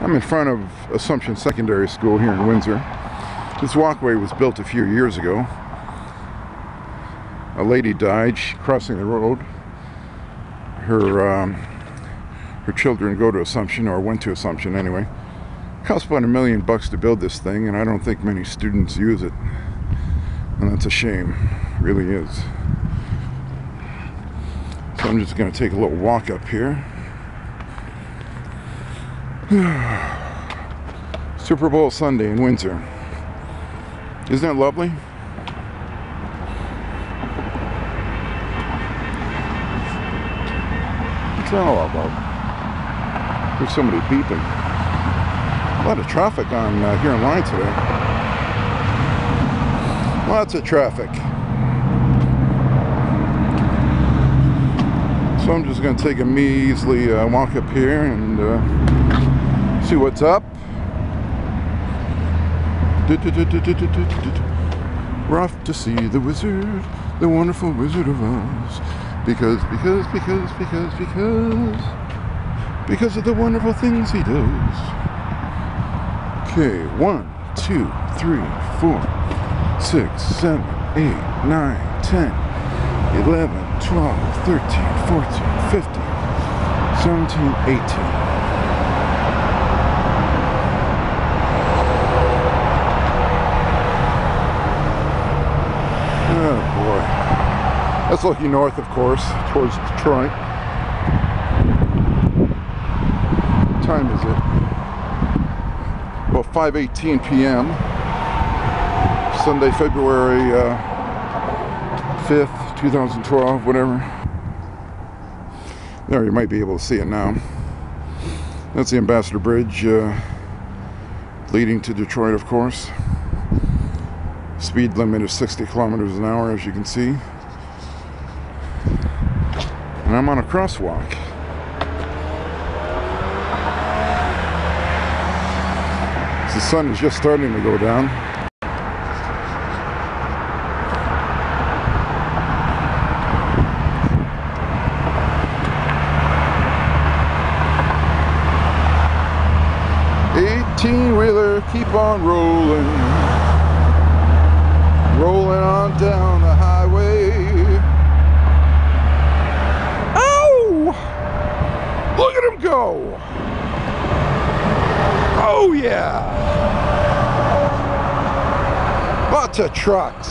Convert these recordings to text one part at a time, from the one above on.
I'm in front of Assumption Secondary School here in Windsor. This walkway was built a few years ago. A lady died crossing the road. Her um, her children go to Assumption or went to Assumption anyway. cost about a million bucks to build this thing, and I don't think many students use it. And that's a shame, it really is. So I'm just going to take a little walk up here. Super Bowl Sunday in Windsor. Isn't that lovely? What's that all about? There's somebody beeping. A lot of traffic on uh, here in line today. Lots of traffic. So I'm just going to take a measly uh, walk up here and uh, see what's up. We're off to see the wizard, the wonderful wizard of Oz. Because, because, because, because, because, because of the wonderful things he does. Okay, one, two, three, four, six, seven, eight, nine, ten, eleven, twelve, thirteen, fourteen, fifteen, seventeen, eighteen. Oh boy. That's looking north, of course, towards Detroit. What time is it? Well, 5.18 p.m. Sunday, February uh, 5th, 2012, whatever. There, you might be able to see it now. That's the Ambassador Bridge uh, leading to Detroit, of course. Speed limit is 60 kilometers an hour, as you can see. And I'm on a crosswalk. The sun is just starting to go down. Eighteen wheeler, keep on rolling rolling on down the highway. Oh! Go! Oh yeah! Lots of trucks.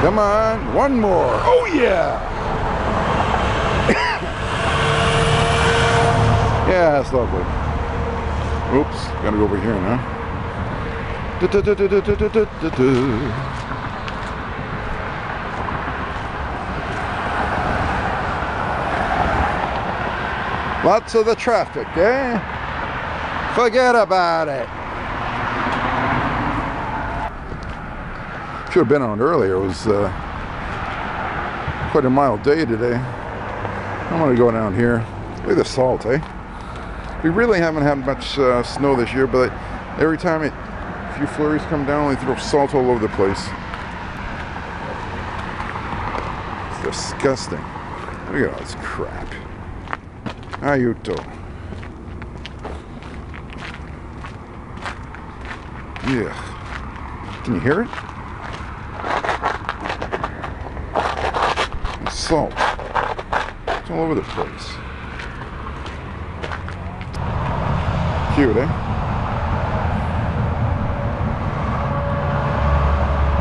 Come on, one more. Oh yeah! yeah, that's lovely. Oops, gotta go over here now. Lots of the traffic, eh? Forget about it. Should have been on earlier. It was uh, quite a mild day today. I'm going to go down here. Look at the salt, eh? We really haven't had much uh, snow this year, but every time it a few flurries come down, they throw salt all over the place. It's disgusting. Look at all this crap. Ayuto. Yeah. Can you hear it? It's salt. It's all over the place. Cute, eh?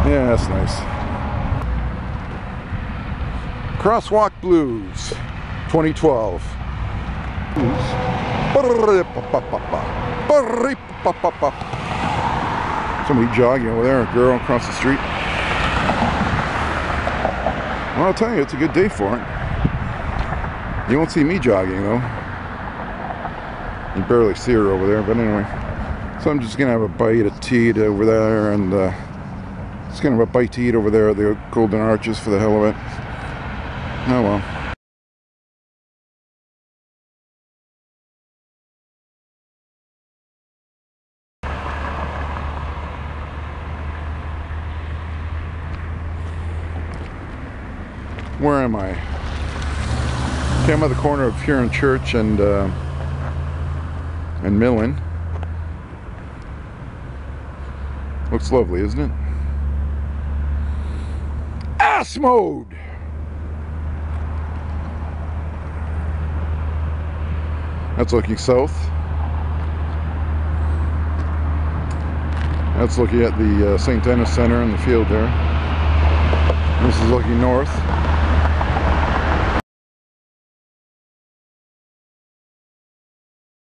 Yeah, that's nice. Crosswalk Blues 2012. Somebody jogging over there, a girl across the street. Well, I'll tell you, it's a good day for it. You won't see me jogging though. You barely see her over there, but anyway. So I'm just gonna have a bite of tea over there and uh, it's kind of a bite to eat over there at the Golden Arches for the hell of it. Oh well. Where am I? Okay, I'm at the corner of Huron Church and uh, and Millen. Looks lovely, isn't it? Ass mode! That's looking south. That's looking at the uh, St. Denis Center and the field there. This is looking north.